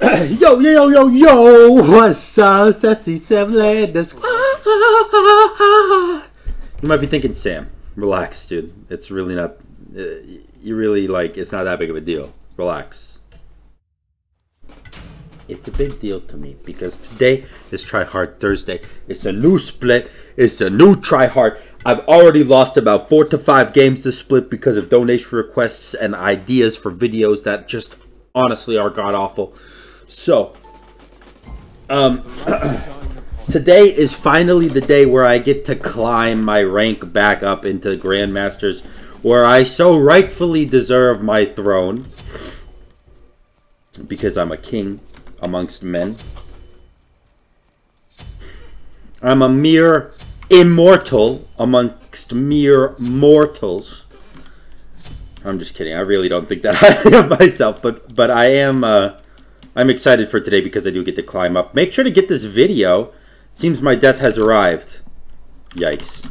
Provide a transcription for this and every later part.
yo, yo, yo, yo, yo what's up, sassy seven led squad? You might be thinking, Sam, relax, dude. It's really not, uh, you really, like, it's not that big of a deal. Relax. It's a big deal to me because today is Try Hard Thursday. It's a new split. It's a new Try Hard. I've already lost about four to five games this split because of donation requests and ideas for videos that just honestly are god awful. So, um, today is finally the day where I get to climb my rank back up into Grandmasters, where I so rightfully deserve my throne because I'm a king amongst men. I'm a mere immortal amongst mere mortals. I'm just kidding. I really don't think that highly of myself, but but I am uh, I'm excited for today because I do get to climb up. Make sure to get this video. Seems my death has arrived. Yikes.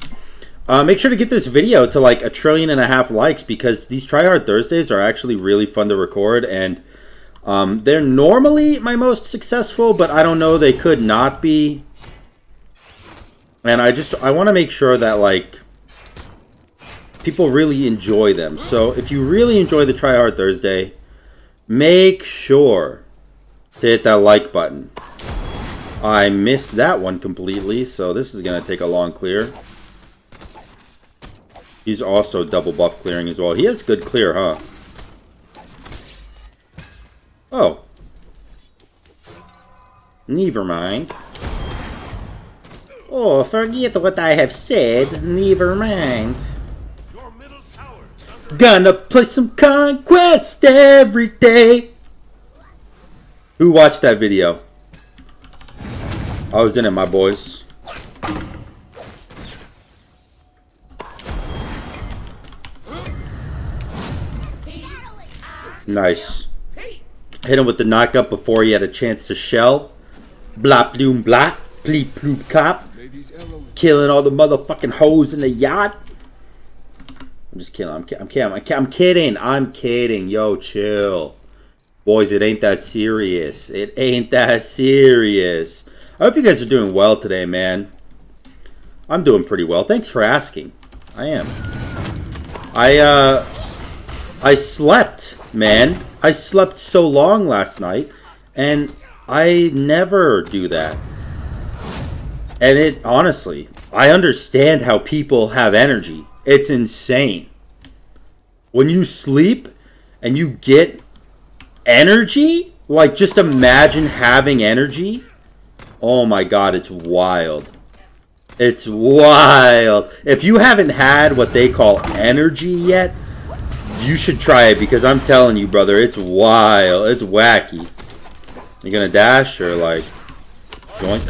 Uh, make sure to get this video to like a trillion and a half likes because these Try Hard Thursdays are actually really fun to record and um, they're normally my most successful, but I don't know, they could not be. And I just, I want to make sure that like people really enjoy them. So if you really enjoy the Try Hard Thursday, make sure to hit that like button. I missed that one completely, so this is going to take a long clear. He's also double buff clearing as well. He has good clear, huh? Oh. Never mind. Oh, forget what I have said. Never mind. Gonna play some Conquest every day. Who watched that video? I was in it, my boys. Nice. Hit him with the knockup before he had a chance to shell. Blah, bloom, blah. Pleep, ploop, cop. Killing all the motherfucking hoes in the yacht. I'm just kidding. I'm, I'm. I'm, I'm kidding. I'm kidding. Yo, chill. Boys, it ain't that serious. It ain't that serious. I hope you guys are doing well today, man. I'm doing pretty well. Thanks for asking. I am. I, uh... I slept, man. I slept so long last night, and I never do that. And it, honestly, I understand how people have energy. It's insane. When you sleep and you get energy, like just imagine having energy. Oh my god, it's wild. It's wild. If you haven't had what they call energy yet, you should try it because I'm telling you, brother, it's wild. It's wacky. You gonna dash or like joint?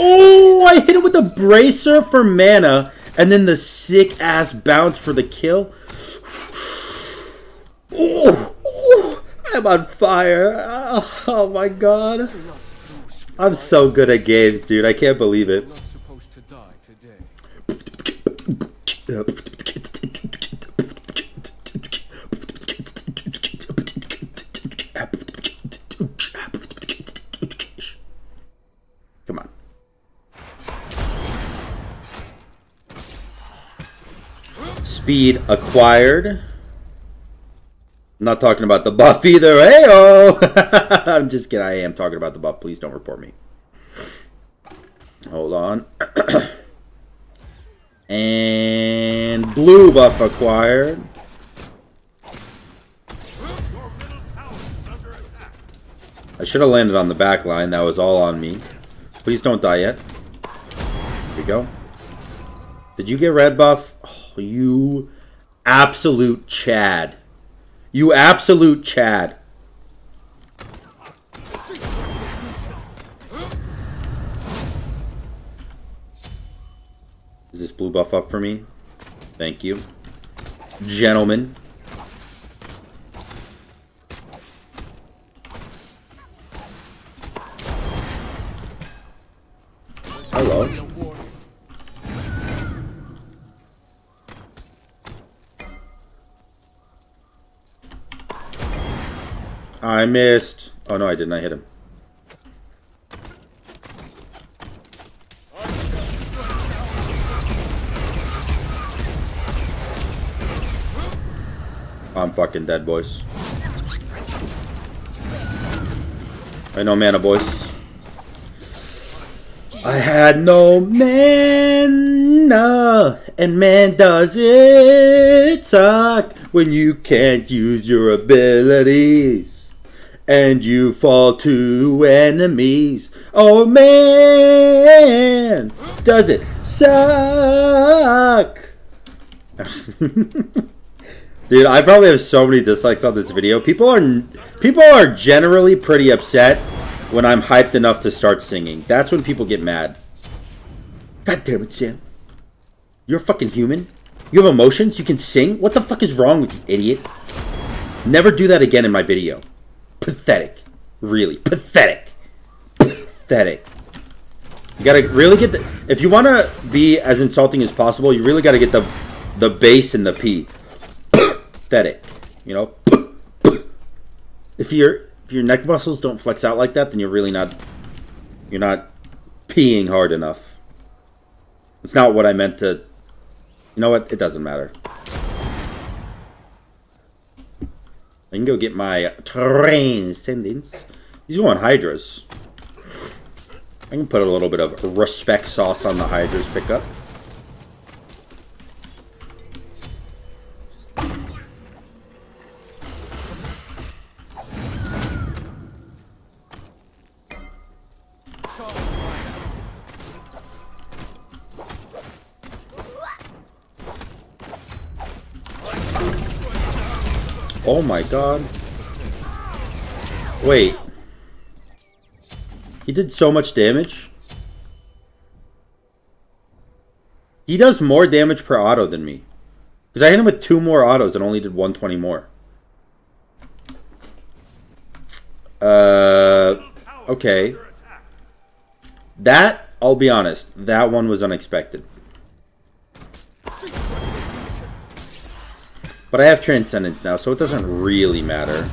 Oh, I hit it with the bracer for mana and then the sick ass bounce for the kill. Oh, oh I'm on fire. Oh, oh my god. I'm so good at games, dude. I can't believe it. Speed acquired. I'm not talking about the buff either. Heyo! Eh? I'm just kidding. I am talking about the buff. Please don't report me. Hold on. and blue buff acquired. I should have landed on the back line. That was all on me. Please don't die yet. Here we go. Did you get red buff? You absolute Chad. You absolute Chad. Is this blue buff up for me? Thank you. Gentlemen. Missed. Oh no, I didn't. I hit him. I'm fucking dead, boys. I know mana, boys. I had no mana, and man does it suck when you can't use your abilities, and you fall to enemies. Oh man, does it suck? Dude, I probably have so many dislikes on this video. People are people are generally pretty upset when I'm hyped enough to start singing. That's when people get mad. God damn it, Sam. You're fucking human. You have emotions. You can sing. What the fuck is wrong with you, idiot? Never do that again in my video. Pathetic. Really. Pathetic. Pathetic. You gotta really get the... If you want to be as insulting as possible, you really gotta get the the bass and the P pathetic. You know, if your if your neck muscles don't flex out like that, then you're really not you're not peeing hard enough. It's not what I meant to. You know what? It doesn't matter. I can go get my Transcendence. He's going Hydras. I can put a little bit of respect sauce on the Hydras pickup. Oh my god. Wait. He did so much damage? He does more damage per auto than me. Because I hit him with two more autos and only did 120 more. Uh, okay. That, I'll be honest, that one was unexpected. But I have Transcendence now, so it doesn't really matter.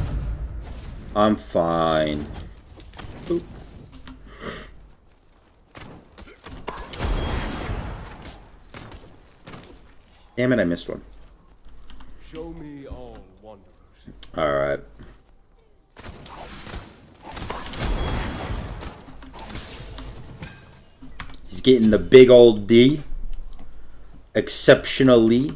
I'm fine. Boop. Damn it, I missed one. Show me all wonders. Alright. He's getting the big old D. Exceptionally.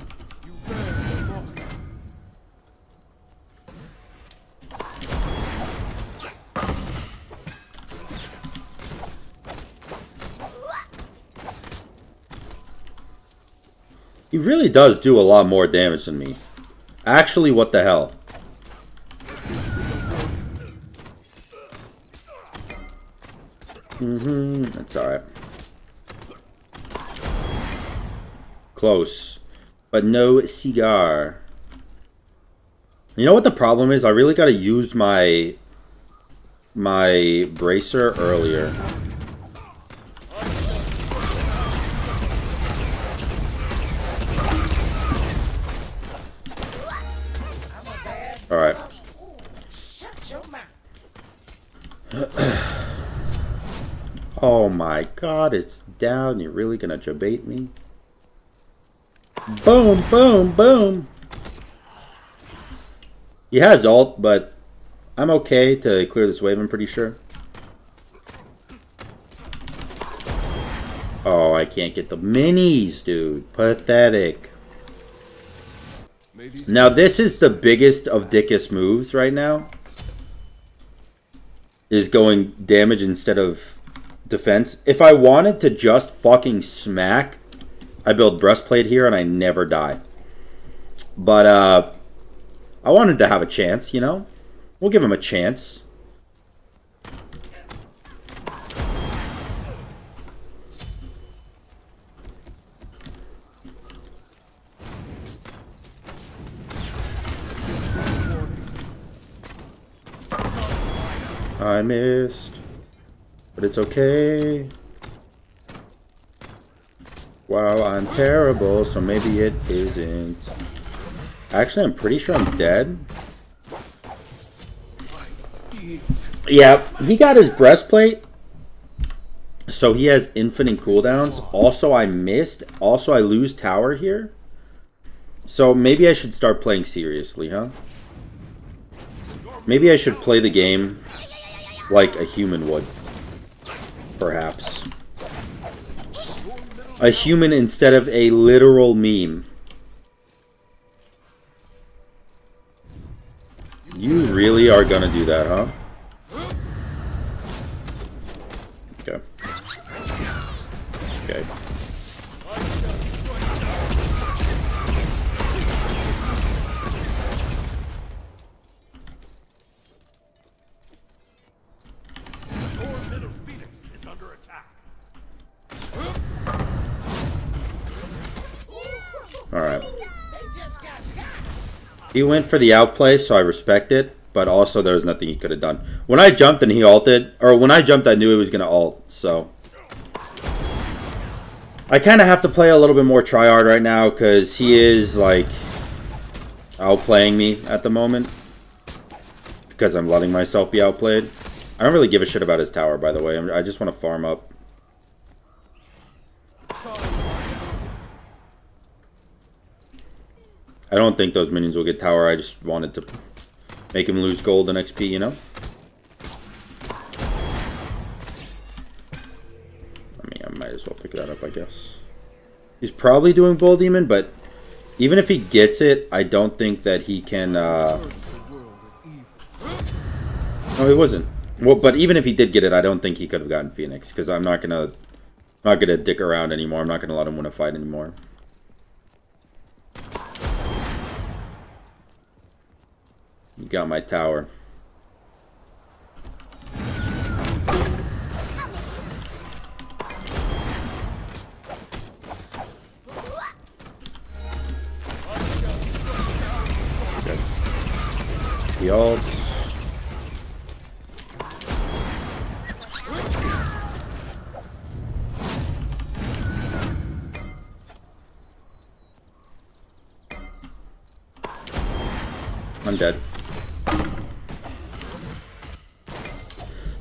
Does do a lot more damage than me. Actually, what the hell? Mm-hmm, that's alright. Close. But no cigar. You know what the problem is? I really gotta use my my bracer earlier. God, it's down. You're really gonna jabate me? Boom, boom, boom. He has ult, but I'm okay to clear this wave, I'm pretty sure. Oh, I can't get the minis, dude. Pathetic. Now this is the biggest of Dickus moves right now. Is going damage instead of defense. If I wanted to just fucking smack, I build breastplate here and I never die. But uh I wanted to have a chance, you know? We'll give him a chance. I missed. But it's okay. Wow, I'm terrible, so maybe it isn't. Actually, I'm pretty sure I'm dead. Yeah, he got his breastplate. So he has infinite cooldowns. Also, I missed. Also, I lose tower here. So maybe I should start playing seriously, huh? Maybe I should play the game like a human would. Perhaps. A human instead of a literal meme. You really are gonna do that, huh? Alright. He went for the outplay, so I respect it. But also, there was nothing he could have done. When I jumped and he alted, or when I jumped, I knew he was going to alt, so... I kind of have to play a little bit more tryhard right now, because he is, like, outplaying me at the moment. Because I'm letting myself be outplayed. I don't really give a shit about his tower, by the way. I just want to farm up. I don't think those minions will get tower. I just wanted to make him lose gold and XP, you know? I mean, I might as well pick that up, I guess. He's probably doing Bull Demon, but even if he gets it, I don't think that he can... Uh... No, he wasn't. Well, but even if he did get it, I don't think he could have gotten Phoenix, because I'm not gonna, not gonna dick around anymore. I'm not gonna let him win a fight anymore. You got my tower. Ult. I'm dead.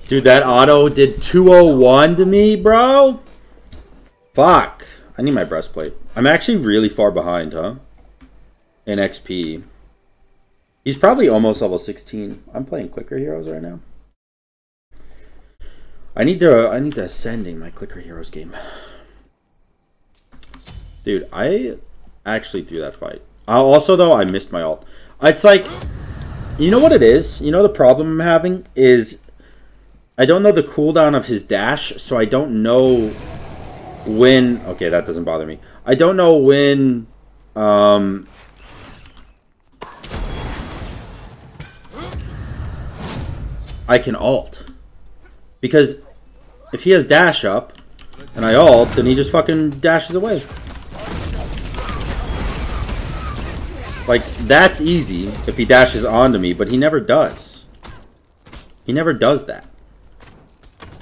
Dude, that auto did 201 to me, bro. Fuck. I need my breastplate. I'm actually really far behind, huh? In XP. He's probably almost level 16. I'm playing clicker heroes right now. I need to I need to ascending my clicker heroes game. Dude, I actually threw that fight. Uh, also though, I missed my ult. It's like you know what it is? You know the problem I'm having is I don't know the cooldown of his dash, so I don't know when... Okay, that doesn't bother me. I don't know when... Um, I can alt. Because if he has dash up, and I alt, then he just fucking dashes away. Like, that's easy if he dashes onto me, but he never does. He never does that.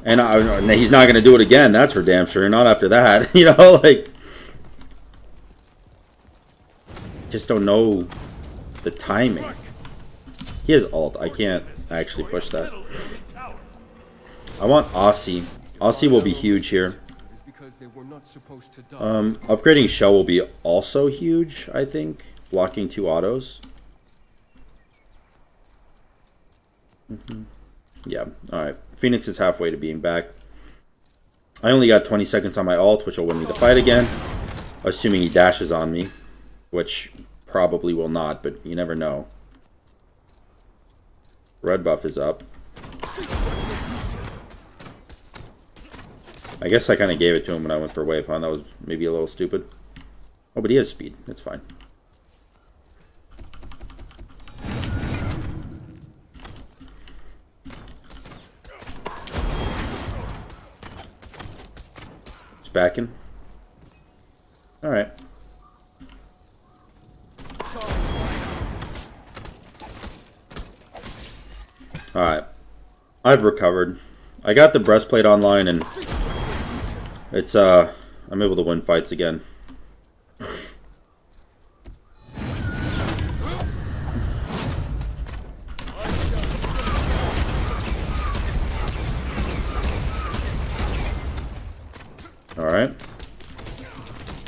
And I, he's not going to do it again, that's for damn sure. Not after that. You know, like... Just don't know the timing. He has alt. I can't actually push that. I want Aussie. Aussie will be huge here. Um, upgrading Shell will be also huge, I think. Blocking two autos. Mm -hmm. Yeah, alright. Phoenix is halfway to being back. I only got 20 seconds on my alt, which will win me the fight again. Assuming he dashes on me. Which probably will not, but you never know. Red buff is up. I guess I kind of gave it to him when I went for wave, huh? That was maybe a little stupid. Oh, but he has speed. That's fine. Backing. Alright. Alright. I've recovered. I got the breastplate online and it's uh I'm able to win fights again.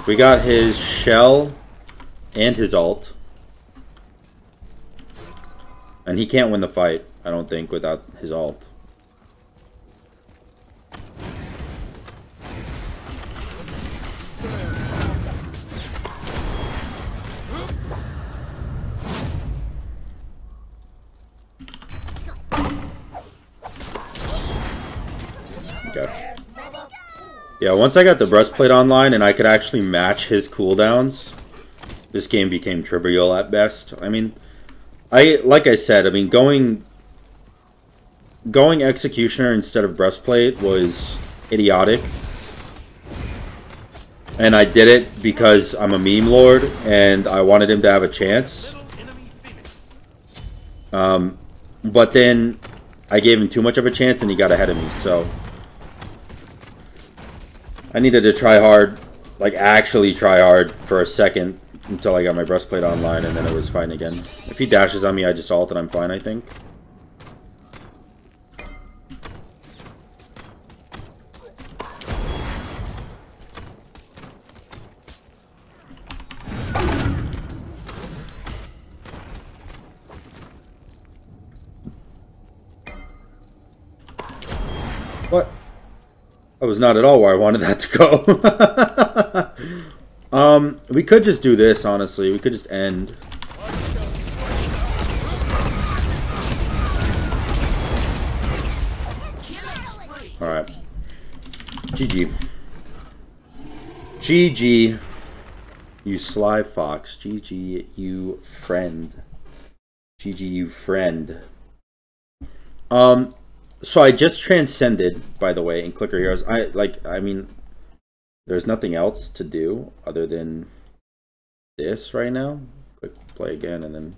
We got his shell and his alt. And he can't win the fight, I don't think, without his alt. Okay. Yeah, once I got the breastplate online and I could actually match his cooldowns, this game became trivial at best. I mean, I like I said, I mean going going executioner instead of breastplate was idiotic. And I did it because I'm a meme lord and I wanted him to have a chance. Um, but then I gave him too much of a chance and he got ahead of me, so I needed to try hard, like actually try hard for a second until I got my breastplate online and then it was fine again. If he dashes on me, I just ult and I'm fine, I think. That was not at all where I wanted that to go. um, we could just do this, honestly. We could just end. Alright. GG. GG. You sly fox. GG, you friend. GG, you friend. Um, so I just transcended, by the way, in Clicker Heroes. I like. I mean, there's nothing else to do other than this right now. Click play again, and then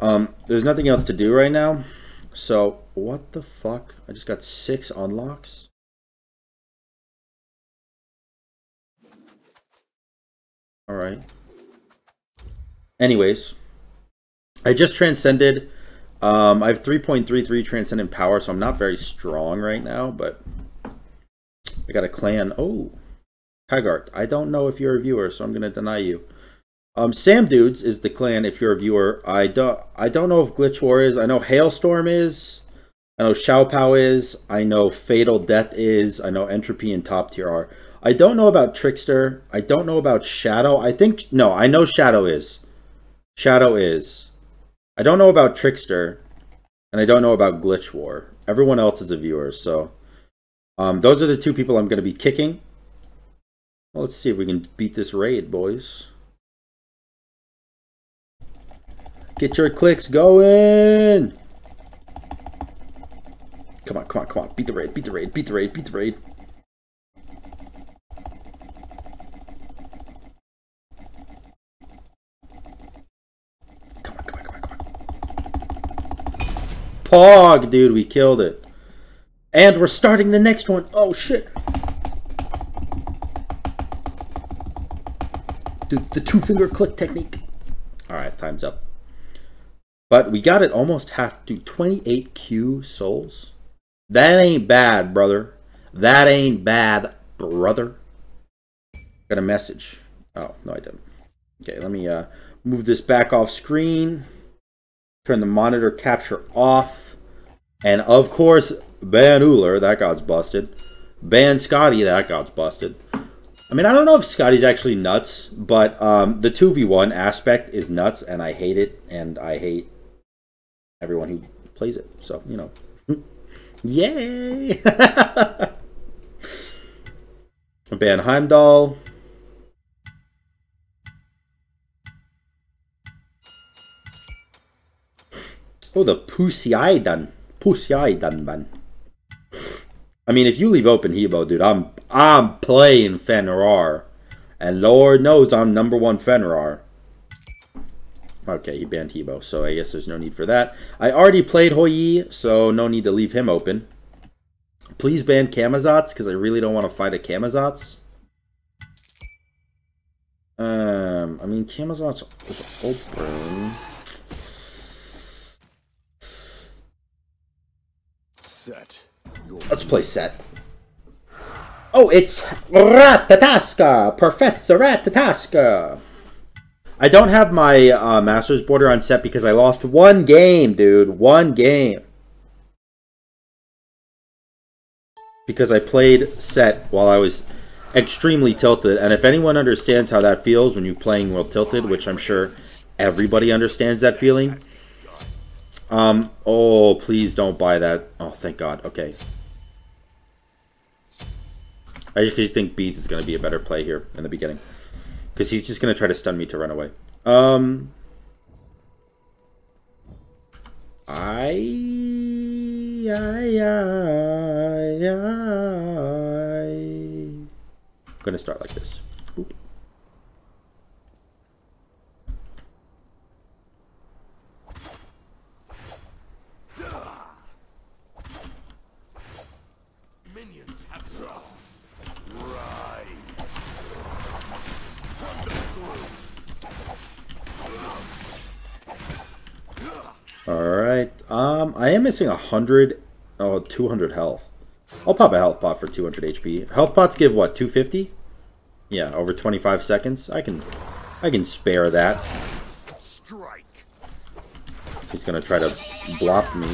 um, there's nothing else to do right now. So what the fuck? I just got six unlocks. All right. Anyways, I just transcended. Um, I have 3.33 Transcendent Power, so I'm not very strong right now, but I got a clan. Oh, Haggart, I don't know if you're a viewer, so I'm going to deny you. Um, Sam Dudes is the clan if you're a viewer. I don't, I don't know if Glitch War is. I know Hailstorm is. I know Xiao is. I know Fatal Death is. I know Entropy and Top Tier are. I don't know about Trickster. I don't know about Shadow. I think, no, I know Shadow is. Shadow is. I don't know about Trickster, and I don't know about Glitch War. Everyone else is a viewer, so um, those are the two people I'm going to be kicking. Well, let's see if we can beat this raid, boys. Get your clicks going! Come on, come on, come on. Beat the raid, beat the raid, beat the raid, beat the raid. Pog, dude, we killed it. And we're starting the next one. Oh, shit. Dude, the two-finger click technique. All right, time's up. But we got it almost half, dude, 28 Q souls. That ain't bad, brother. That ain't bad, brother. Got a message. Oh, no, I didn't. Okay, let me uh, move this back off screen. Turn the monitor capture off. And of course, ban Ullr, that god's busted. Ban Skadi, that god's busted. I mean, I don't know if Skadi's actually nuts, but um, the 2v1 aspect is nuts, and I hate it, and I hate everyone who plays it. So, you know. Yay! ban Heimdall. Oh, the Poseidon. Poseidon, man. I mean, if you leave open He Bo, dude, I'm I'm playing Fenrir. And Lord knows I'm number one Fenrir. Okay, he banned He Bo, so I guess there's no need for that. I already played Hou Yi, so no need to leave him open. Please ban Camazotz, because I really don't want to fight a Camazotz. Um, I mean, Camazotz is open. Set. Let's play set. Oh, it's Ratatoskr! Professor Ratatoskr! I don't have my uh, Master's Border on set because I lost one game, dude. One game. Because I played set while I was extremely tilted. And if anyone understands how that feels when you're playing World Tilted, which I'm sure everybody understands that feeling. Um, oh, please don't buy that. Oh, thank God. Okay. I just think Beads is going to be a better play here in the beginning. Because he's just going to try to stun me to run away. Um, I, I, I, I, I'm going to start like this. Boop. Alright, um, I am missing 100, oh, 200 health. I'll pop a health pot for 200 HP. Health pots give, what, 250? Yeah, over 25 seconds. I can, I can spare that. He's gonna try to block me.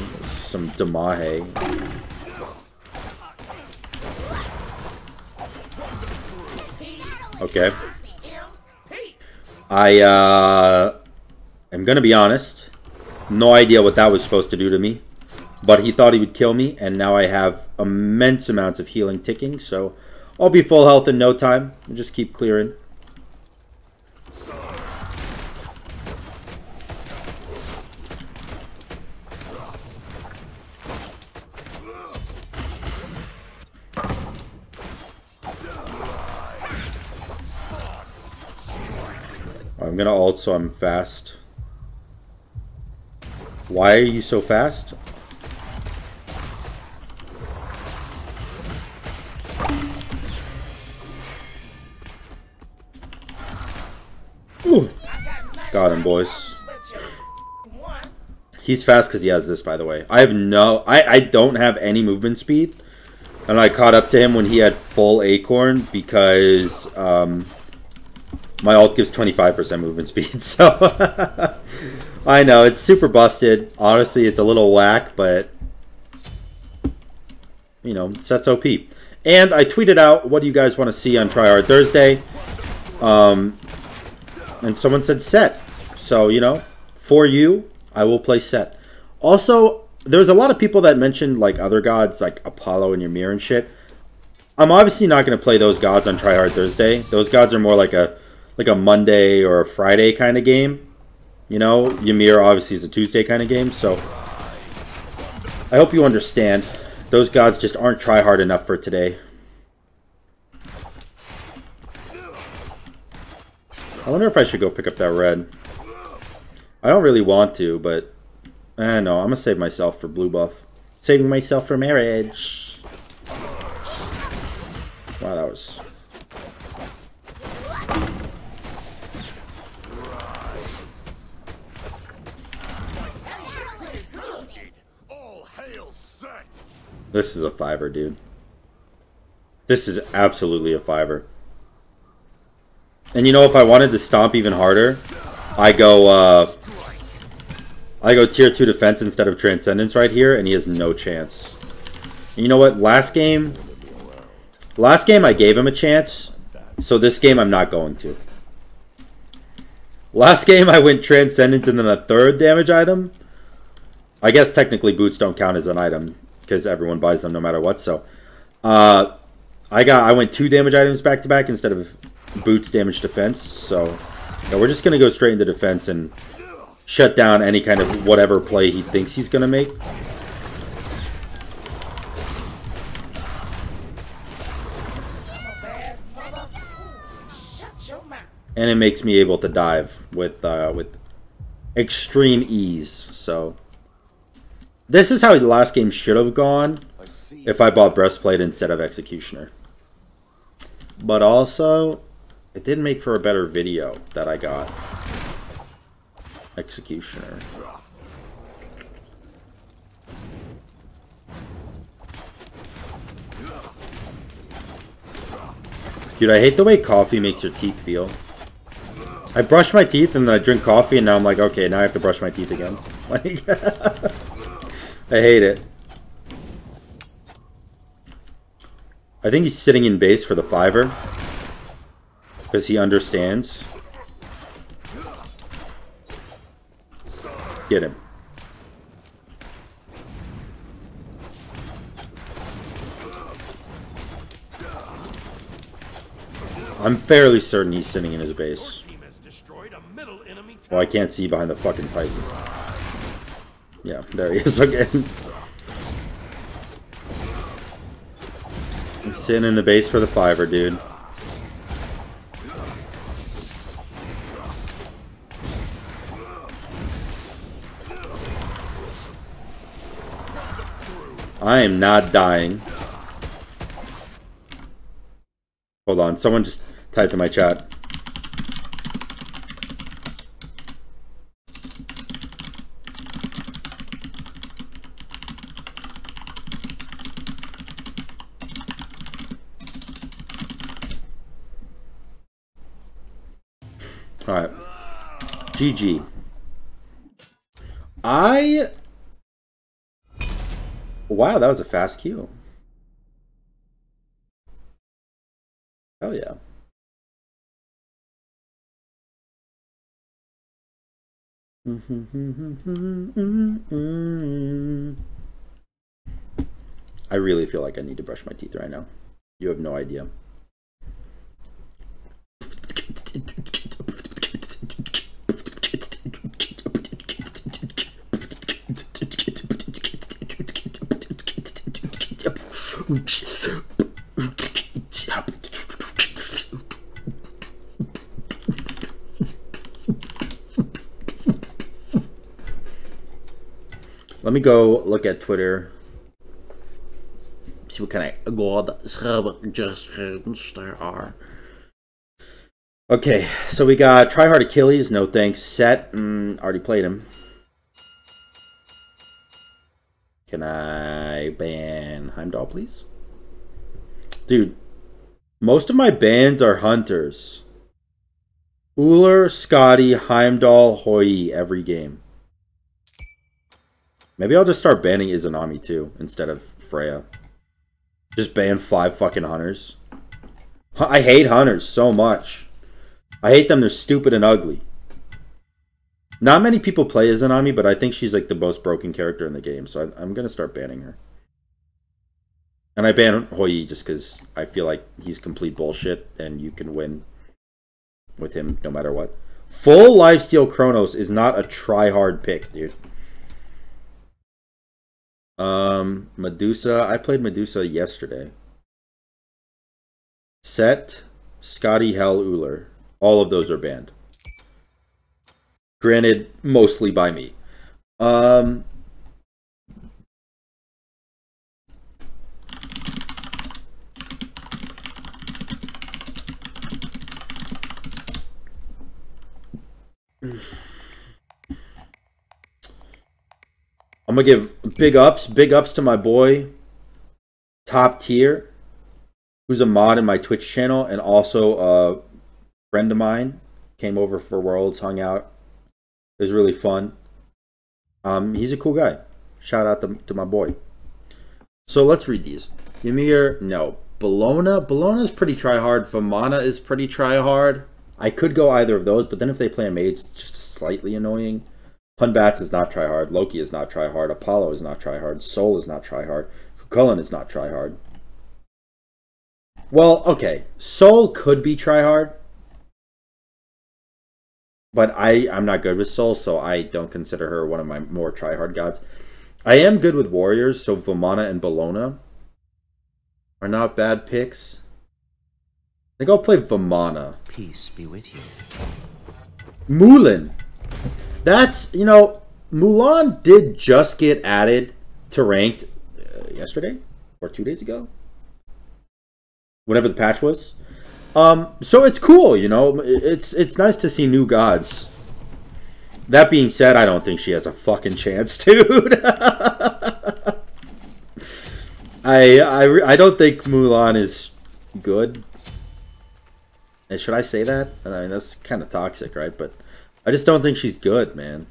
Some Damahe. Okay. I, uh, I'm gonna be honest. No idea what that was supposed to do to me. But he thought he would kill me, and now I have immense amounts of healing ticking, so I'll be full health in no time. I'll just keep clearing. I'm gonna ult so I'm fast. Why are you so fast? Got him, boys. He's fast because he has this, by the way. I have no... I, I don't have any movement speed. And I caught up to him when he had full Acorn because um, my alt gives 25% movement speed. So... I know, it's super busted. Honestly, it's a little whack, but... You know, sets OP. And I tweeted out, what do you guys want to see on Tryhard Thursday? Um, and someone said set. So, you know, for you, I will play set. Also, there's a lot of people that mentioned, like, other gods, like Apollo and Ymir and shit. I'm obviously not going to play those gods on Tryhard Thursday. Those gods are more like a like a Monday or a Friday kind of game. You know, Ymir obviously is a Tuesday kind of game, so I hope you understand. Those gods just aren't try hard enough for today. I wonder if I should go pick up that red. I don't really want to, but eh, no, I'm gonna save myself for blue buff. Saving myself for marriage. Wow, that was This is a fiver, dude. This is absolutely a fiver. And you know, if I wanted to stomp even harder, I go, uh, I go tier 2 defense instead of transcendence right here, and he has no chance. And you know what? Last game, last game I gave him a chance, so this game I'm not going to. Last game I went transcendence and then a third damage item. I guess technically boots don't count as an item because everyone buys them no matter what. So, uh, I got I went two damage items back to back instead of boots damage defense. So, yeah, we're just gonna go straight into defense and shut down any kind of whatever play he thinks he's gonna make. And it makes me able to dive with uh, with extreme ease. So this is how the last game should have gone if I bought Breastplate instead of Executioner. But also, it didn't make for a better video that I got. Executioner. Dude, I hate the way coffee makes your teeth feel. I brush my teeth and then I drink coffee and now I'm like, okay, now I have to brush my teeth again. Like, I hate it. I think he's sitting in base for the fiver. Because he understands. Get him. I'm fairly certain he's sitting in his base. Well, I can't see behind the fucking pipe. Yeah, there he is again. sitting in the base for the fiver, dude. I am not dying. Hold on, someone just typed in my chat. Alright. GG. I... Wow, that was a fast queue. Hell yeah. I really feel like I need to brush my teeth right now. You have no idea. Let me go look at Twitter. See what kind of god suggestions there are. Okay, so we got Tryhard Achilles, no thanks. Set, mm, already played him. Can I ban Heimdall, please? Dude, most of my bans are hunters. Ullr, Skadi, Heimdall, Hou Yi every game. Maybe I'll just start banning Izanami too, instead of Freya. Just ban five fucking hunters. I hate hunters so much. I hate them, they're stupid and ugly. Not many people play Izanami, but I think she's like the most broken character in the game, so I, am going to start banning her. And I ban Hou Yi just because I feel like he's complete bullshit, and you can win with him no matter what. Full Lifesteal Chronos is not a try-hard pick, dude. Um, Medusa. I played Medusa yesterday. Set, Skadi, Hel, Ullr. All of those are banned. Granted, mostly by me. Um, I'm gonna give big ups, big ups to my boy, top tier, who's a mod in my Twitch channel and also a friend of mine. Came over for Worlds, hung out. It was really fun. Um, he's a cool guy. Shout out to, to my boy. So let's read these. Ymir, no. Bellona, Bellona's pretty try hard. Vamana is pretty try hard. I could go either of those, but then if they play a mage, it's just slightly annoying. Hun Batz is not try hard. Loki is not try hard. Apollo is not try hard. Sol is not try hard. Cuchulainn is not try hard. Well, okay. Sol could be try hard. But I, I'm not good with Sol, so I don't consider her one of my more try hard gods. I am good with warriors, so Vamana and Bellona are not bad picks. I think I'll play Vamana. Peace be with you. Mulan. That's, you know, Mulan did just get added to ranked uh, yesterday or two days ago. Whatever the patch was. Um, so it's cool, you know. It's it's nice to see new gods. That being said, I don't think she has a fucking chance, dude. I I I don't think Mulan is good. Should I say that? I mean, that's kind of toxic, right? But I just don't think she's good, man.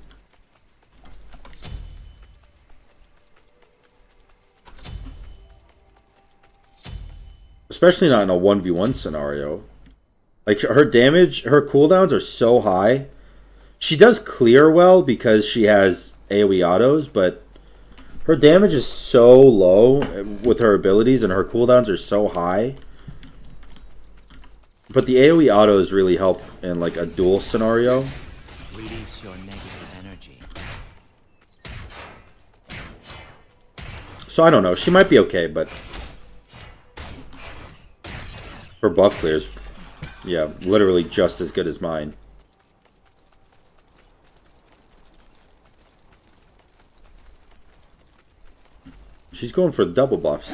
Especially not in a 1v1 scenario. Like, her damage, her cooldowns are so high. She does clear well because she has AoE autos, but her damage is so low with her abilities and her cooldowns are so high. But the AoE autos really help in like a duel scenario. Release your negative energy. So I don't know. She might be okay, but her buff clears, yeah, literally just as good as mine. She's going for double buffs.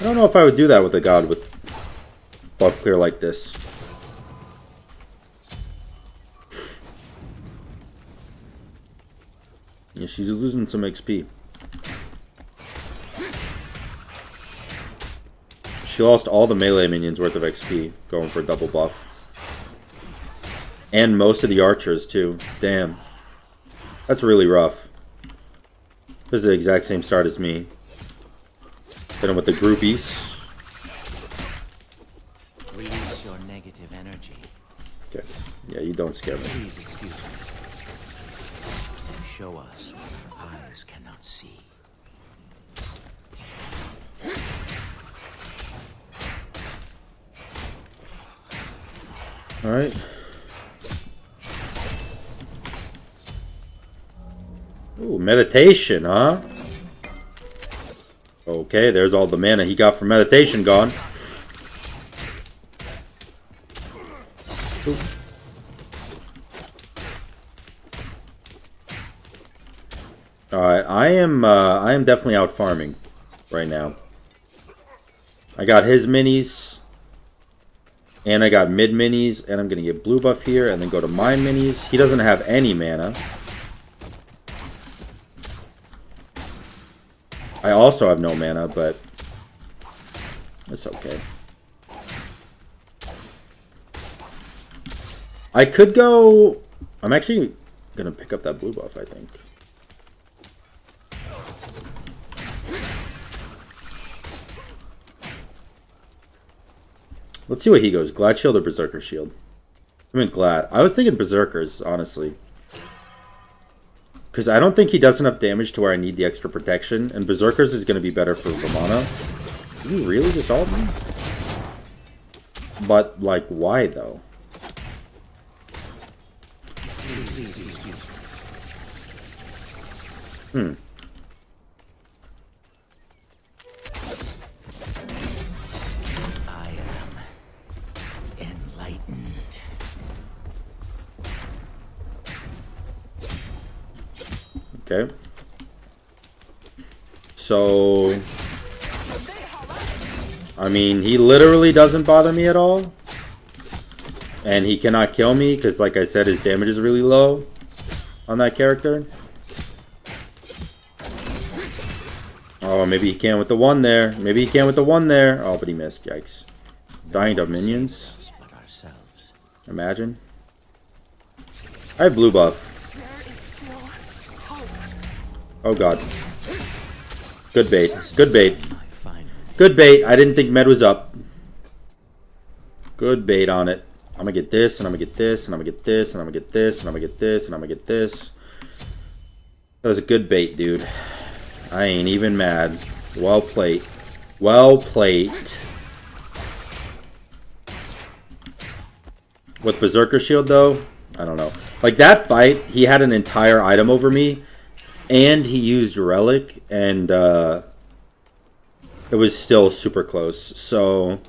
I don't know if I would do that with a god with buff clear like this. Yeah, she's losing some XP. She lost all the melee minions worth of XP going for double buff. And most of the archers too. Damn. That's really rough. This is the exact same start as me. Hit him with the groupies. Release your negative energy. Okay. Yeah, you don't scare me. Please excuse me. Show us what our eyes cannot see. Alright. Ooh, meditation, huh? Okay, there's all the mana he got from meditation gone. Alright, I am uh, I am definitely out farming right now. I got his minis. And I got mid minis. And I'm going to get blue buff here. And then go to my minis. He doesn't have any mana. I also have no mana, but it's okay. I could go... I'm actually going to pick up that blue buff, I think. Let's see what he goes. Glad Shield or Berserker Shield? I mean, Glad. I was thinking Berserkers, honestly. Because I don't think he does enough damage to where I need the extra protection. And Berserkers is going to be better for Romana. Did you really just ult me? But, like, why, though? Hmm. Okay. So... I mean, he literally doesn't bother me at all. And he cannot kill me, because like I said, his damage is really low on that character. Oh, maybe he can with the one there. Maybe he can with the one there. Oh, but he missed. Yikes. Dying to minions. Imagine. I have blue buff. Oh god. Good bait. Good bait. Good bait. I didn't think med was up. Good bait on it. I'm gonna get this, and I'm gonna get this, and I'm gonna get this, and I'm gonna get this, and I'm gonna get this, and I'm gonna get this. That was a good bait, dude. I ain't even mad. Well played. Well played. With Berserker Shield, though, I don't know. Like, that fight, he had an entire item over me, and he used relic and uh, it was still super close. So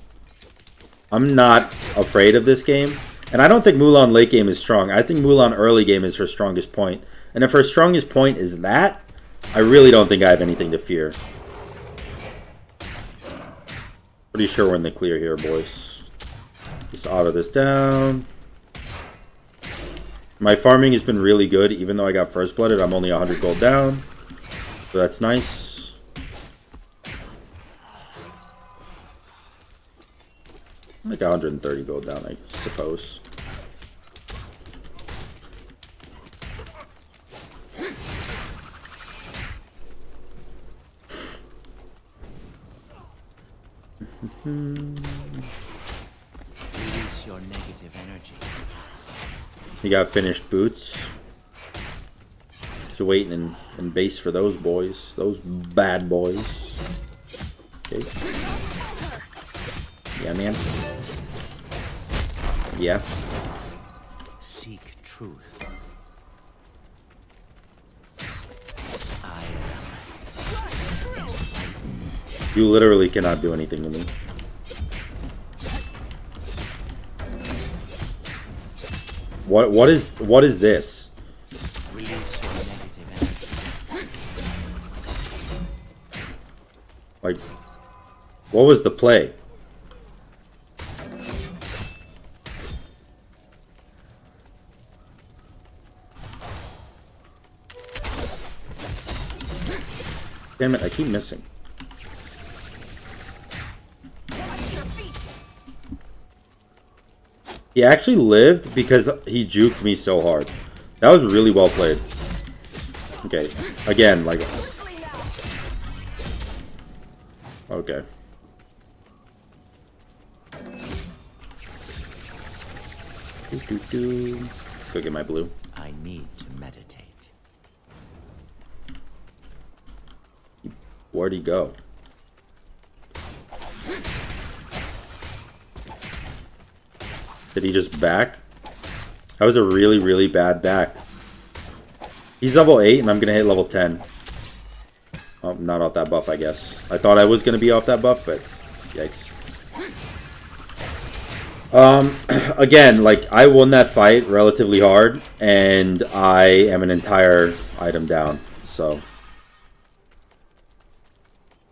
i'm not afraid of this game. And i don't think mulan late game is strong. I think mulan early game is her strongest point. And if her strongest point is that i really don't think i have anything to fear. Pretty sure we're in the clear here boys. Just auto this down my farming has been really good, even though I got first blooded. I'm only 100 gold down. So that's nice. Like 130 gold down, I suppose. Release your energy. You got finished boots. Just waiting in, in base for those boys. Those bad boys. Okay. Yeah, man. Yeah. Seek truth. I am. You literally cannot do anything to me. What what is what is this? Like what was the play? Damn it, I keep missing. He actually lived because he juked me so hard. That was really well played. Okay, again, like... Okay. Doo -doo -doo. Let's go get my blue. I need to meditate. Where'd he go? Did he just back? That was a really, really bad back. He's level 8 and I'm going to hit level 10. Oh, not off that buff, I guess. I thought I was going to be off that buff, but yikes. Um, again, like, I won that fight relatively hard, and I am an entire item down, so...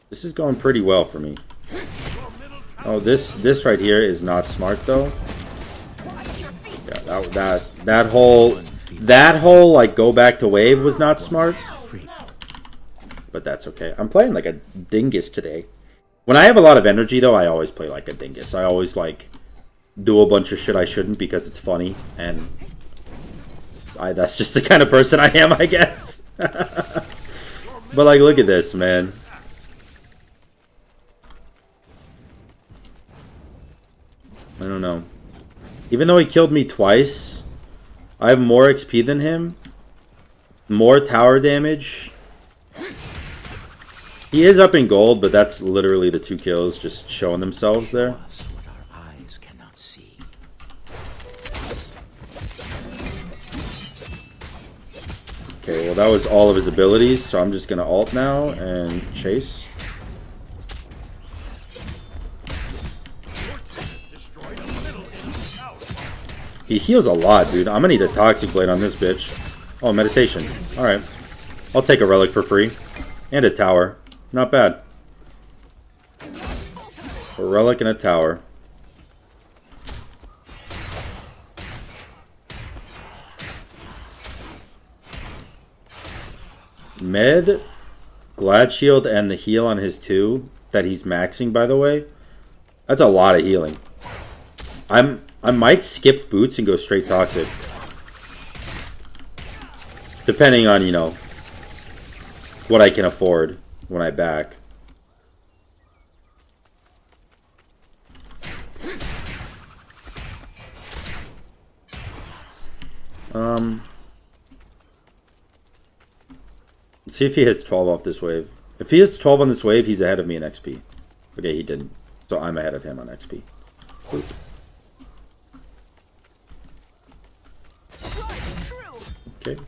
This is going pretty well for me. Oh, this this right here is not smart though. That that that whole that whole like go back to wave was not smart, but that's okay. I'm playing like a dingus today. When I have a lot of energy though, I always play like a dingus. I always like do a bunch of shit I shouldn't because it's funny and I that's just the kind of person I am, I guess. but like look at this, man. I don't know. Even though he killed me twice, I have more XP than him. More tower damage. He is up in gold, but that's literally the two kills just showing themselves there. Show us what our eyes cannot see. Okay, well that was all of his abilities, so I'm just gonna ult now and chase. He heals a lot, dude. I'm gonna need a Toxic Blade on this bitch. Oh, meditation. Alright. I'll take a relic for free. And a tower. Not bad. A relic and a tower. Med, Glad Shield, and the heal on his two that he's maxing, by the way. That's a lot of healing. I'm I might skip boots and go straight toxic. Depending on, you know, what I can afford when I back. Um, see if he hits 12 off this wave. If he hits 12 on this wave, he's ahead of me in XP. Okay, he didn't. So I'm ahead of him on XP. Okay.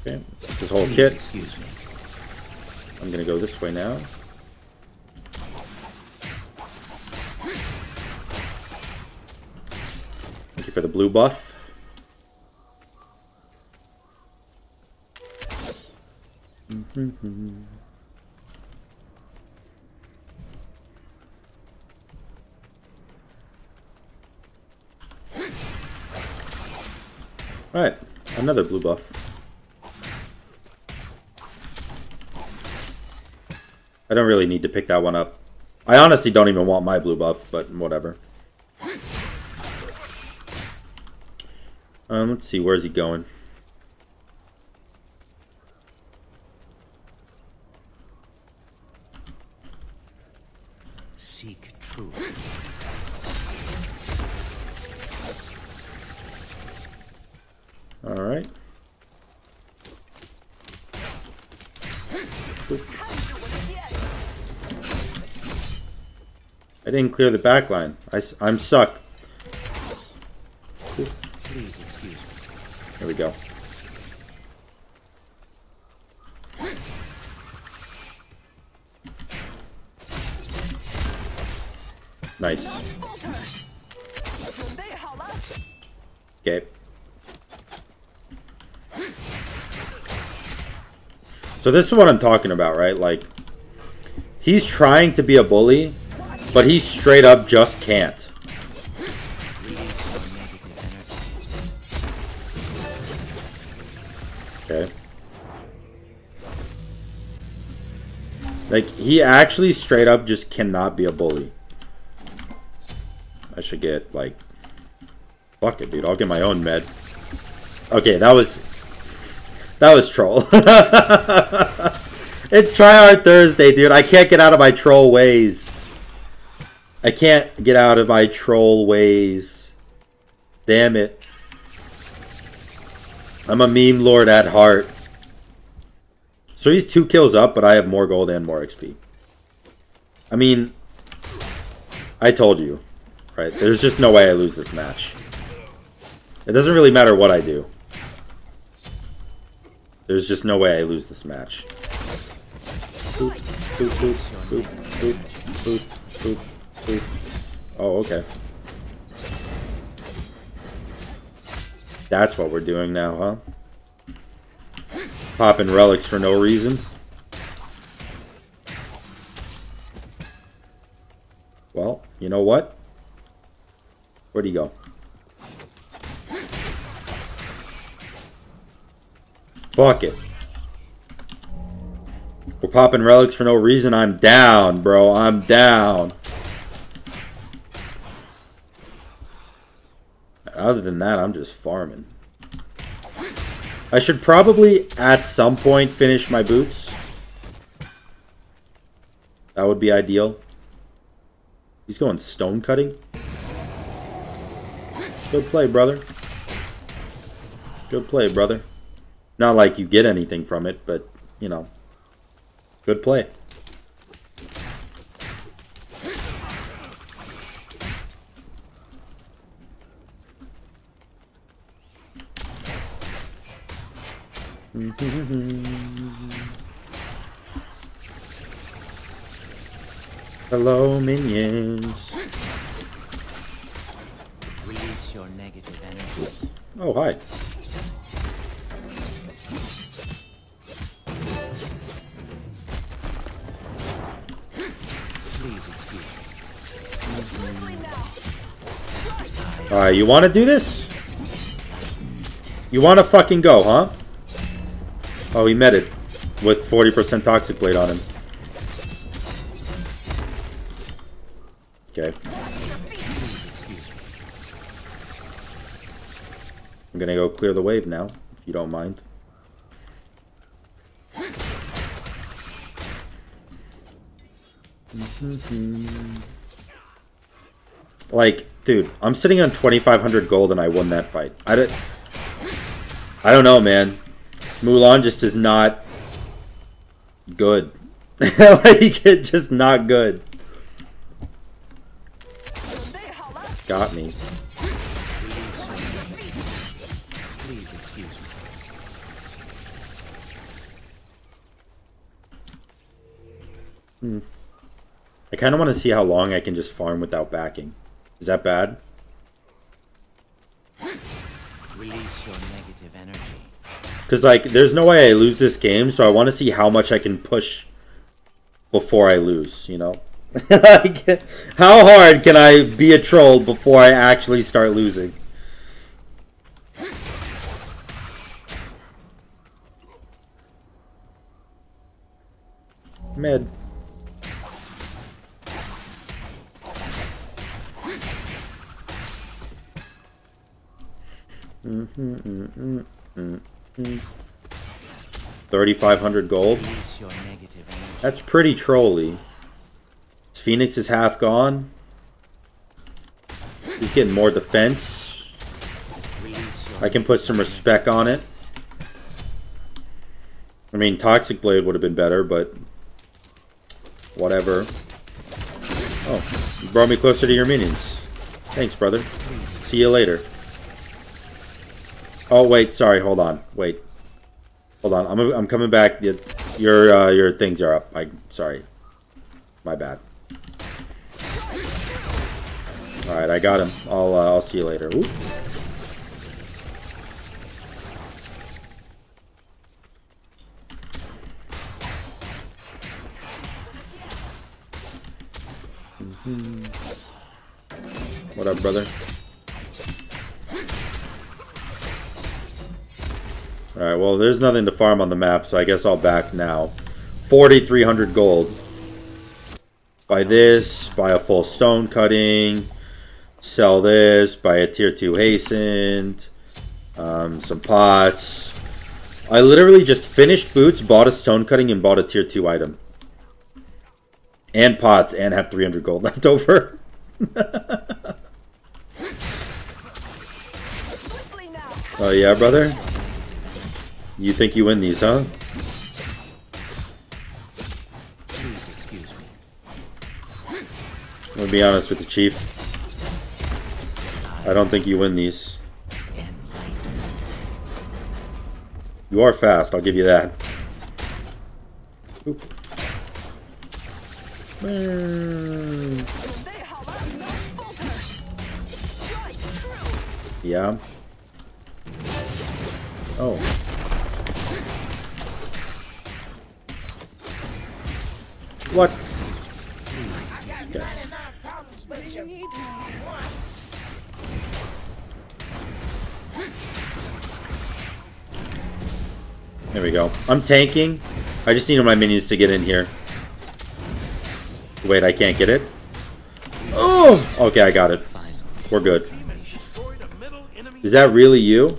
Okay, this whole kit. excuse me. I'm gonna go this way now. Thank you for the blue buff. Mm-hmm. Alright, another blue buff. I don't really need to pick that one up. I honestly don't even want my blue buff, but whatever. Um, let's see, where's he going? Seek truth. Alright. I didn't clear the back line. I, I'm suck. So this is what I'm talking about, right? Like, he's trying to be a bully, but he straight up just can't. Okay. Like, he actually straight up just cannot be a bully. I should get, like... Fuck it, dude. I'll get my own med. Okay, that was... That was troll. it's tryhard Thursday, dude. I can't get out of my troll ways. I can't get out of my troll ways. Damn it. I'm a meme lord at heart. So he's two kills up, but I have more gold and more XP. I mean, I told you, right? There's just no way I lose this match. It doesn't really matter what I do. There's just no way I lose this match. Boop, boop, boop, boop, boop, boop, boop, boop. Oh, okay. That's what we're doing now, huh? Popping relics for no reason. Well, you know what? Where'd he go? Fuck it. We're popping relics for no reason. I'm down, bro. I'm down. Other than that, I'm just farming. I should probably, at some point, finish my boots. That would be ideal. He's going stone cutting. Good play, brother. Good play, brother. Not like you get anything from it, but, you know, good play. Hello, minions. Release your negative energy. Oh, hi. Alright, you want to do this? You want to fucking go, huh? Oh, he met it with 40% Toxic Blade on him. Okay. I'm gonna go clear the wave now, if you don't mind. Like, dude, I'm sitting on 2,500 gold and I won that fight. I don't, I don't know, man. Mulan just is not good. like, it's just not good. Got me. Me. I kind of want to see how long I can just farm without backing. Is that bad? Release your negative energy. Because, like, there's no way I lose this game, so I want to see how much I can push before I lose, you know? like, how hard can I be a troll before I actually start losing? Med. Thirty-five hundred gold. That's pretty trolly. Phoenix is half gone. He's getting more defense. I can put some respect on it. I mean, Toxic Blade would have been better, but whatever. Oh, you brought me closer to your minions. Thanks, brother. See you later. Oh, wait, sorry, hold on. Wait. Hold on, I'm, I'm coming back. Y- Your, uh, your things are up. I, sorry. My bad. Alright, I got him. I'll, uh, I'll see you later. Ooh. What up, brother? Alright, well, there's nothing to farm on the map, so I guess I'll back now. 4,300 gold. Buy this, buy a full stone cutting, sell this, buy a tier 2 hastened, um, some pots. I literally just finished boots, bought a stone cutting, and bought a tier 2 item. And pots, and have 300 gold left over. Oh yeah, brother? You think you win these, huh? Please excuse me. I'm gonna be honest with the chief. I don't think you win these. You are fast, I'll give you that. Oop. Yeah. Oh. What? Okay. There we go. I'm tanking. I just needed my minions to get in here. Wait, I can't get it? Oh! Okay, I got it. We're good. Is that really you?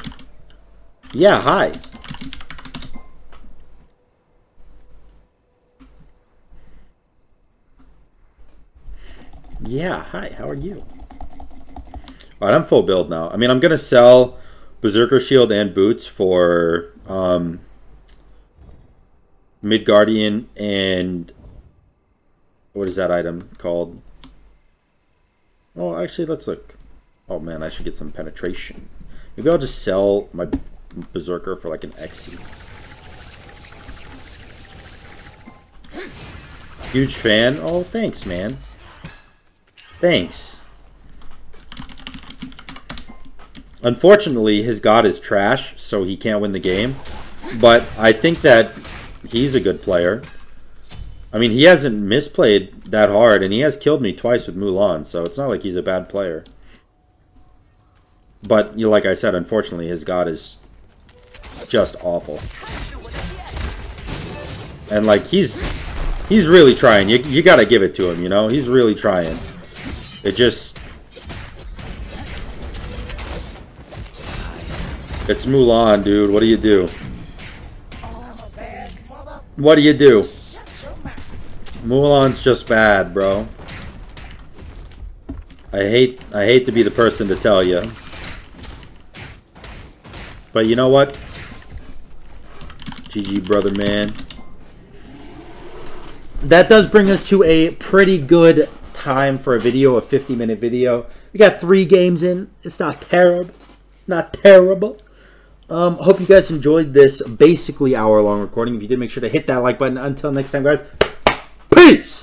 Yeah, hi. Yeah, hi, how are you? Alright, I'm full build now. I mean, I'm going to sell Berserker Shield and Boots for um, Midgardian and... What is that item called? Oh, actually, let's look. Oh man, I should get some penetration. Maybe I'll just sell my Berserker for like an XC. Huge fan. Oh, thanks, man. Thanks. Unfortunately, his god is trash, so he can't win the game. But I think that he's a good player. I mean, he hasn't misplayed that hard, and he has killed me twice with Mulan, so it's not like he's a bad player. But, you know, like I said, unfortunately, his god is just awful. And, like, he's he's really trying. You, you gotta give it to him, you know? He's really trying. It just... It's Mulan, dude. What do you do? What do you do? Mulan's just bad, bro. I hate I hate to be the person to tell you. But you know what? GG, brother man. That does bring us to a pretty good time for a video, a 50 minute video. We got three games in. It's not terrible. Not terrible. Um, hope you guys enjoyed this basically hour long recording. If you did, make sure to hit that like button. Until next time, guys. Peace!